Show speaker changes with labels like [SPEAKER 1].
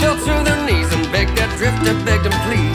[SPEAKER 1] fell to their knees and begged that drifter, begged him please.